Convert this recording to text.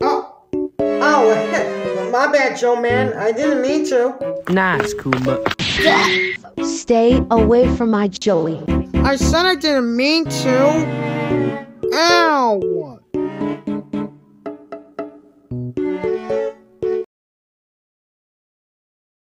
oh. Oh, my bad, Joe, man. I didn't mean to. Nice, Kuma. Stay away from my Joey. I said I didn't mean to. Ow!